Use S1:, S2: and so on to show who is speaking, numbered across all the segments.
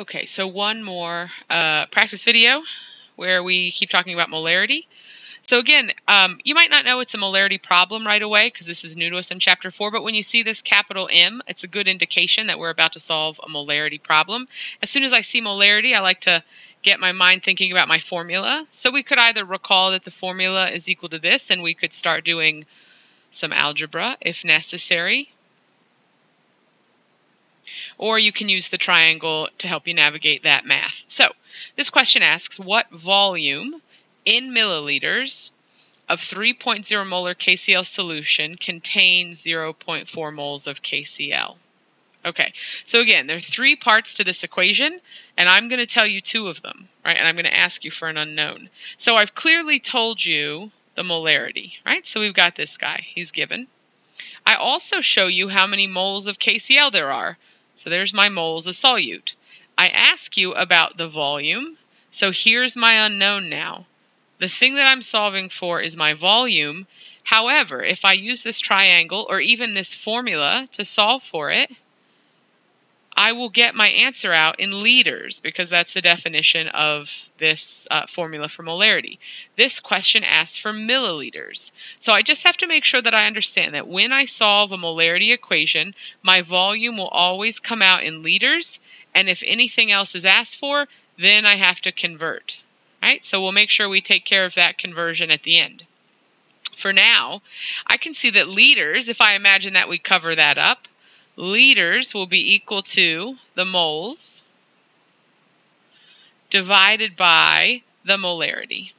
S1: Okay, so one more uh, practice video where we keep talking about molarity. So again, um, you might not know it's a molarity problem right away because this is new to us in chapter 4, but when you see this capital M, it's a good indication that we're about to solve a molarity problem. As soon as I see molarity, I like to get my mind thinking about my formula. So we could either recall that the formula is equal to this and we could start doing some algebra if necessary or you can use the triangle to help you navigate that math. So this question asks, what volume in milliliters of 3.0 molar KCl solution contains 0.4 moles of KCl? Okay, so again, there are three parts to this equation, and I'm going to tell you two of them, right? And I'm going to ask you for an unknown. So I've clearly told you the molarity, right? So we've got this guy, he's given. I also show you how many moles of KCl there are. So there's my moles of solute. I ask you about the volume. So here's my unknown now. The thing that I'm solving for is my volume. However, if I use this triangle or even this formula to solve for it, I will get my answer out in liters because that's the definition of this uh, formula for molarity. This question asks for milliliters. So I just have to make sure that I understand that when I solve a molarity equation, my volume will always come out in liters, and if anything else is asked for, then I have to convert. Right? So we'll make sure we take care of that conversion at the end. For now, I can see that liters, if I imagine that we cover that up, liters will be equal to the moles divided by the molarity.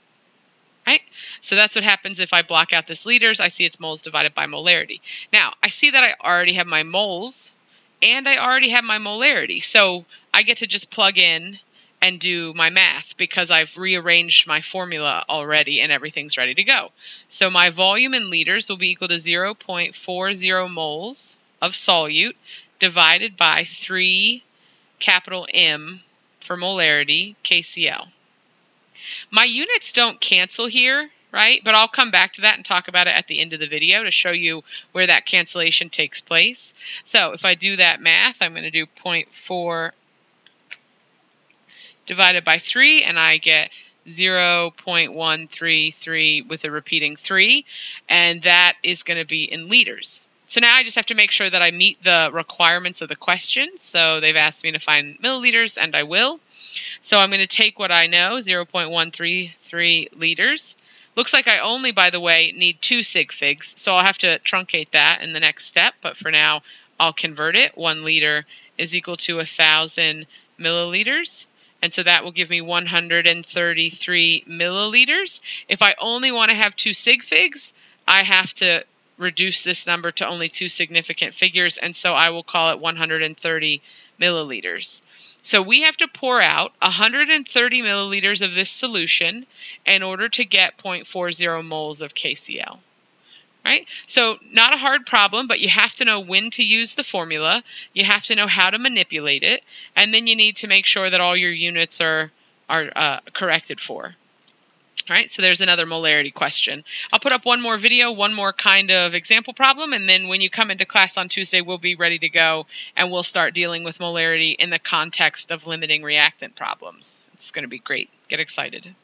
S1: Right? So that's what happens if I block out this liters. I see it's moles divided by molarity. Now, I see that I already have my moles and I already have my molarity. So I get to just plug in and do my math because I've rearranged my formula already and everything's ready to go. So my volume in liters will be equal to 0.40 moles of solute divided by 3 capital M for molarity KCl. My units don't cancel here, right? But I'll come back to that and talk about it at the end of the video to show you where that cancellation takes place. So if I do that math, I'm going to do 0.4 divided by 3, and I get 0.133 with a repeating 3, and that is going to be in liters. So now I just have to make sure that I meet the requirements of the question. So they've asked me to find milliliters, and I will. So I'm going to take what I know, 0.133 liters. Looks like I only, by the way, need two sig figs, so I'll have to truncate that in the next step, but for now I'll convert it. One liter is equal to 1,000 milliliters, and so that will give me 133 milliliters. If I only want to have two sig figs, I have to reduce this number to only two significant figures, and so I will call it 130 milliliters. So we have to pour out 130 milliliters of this solution in order to get 0.40 moles of KCl. Right? So not a hard problem, but you have to know when to use the formula. You have to know how to manipulate it, and then you need to make sure that all your units are are uh, corrected for. All right, so there's another molarity question. I'll put up one more video, one more kind of example problem, and then when you come into class on Tuesday, we'll be ready to go and we'll start dealing with molarity in the context of limiting reactant problems. It's going to be great. Get excited.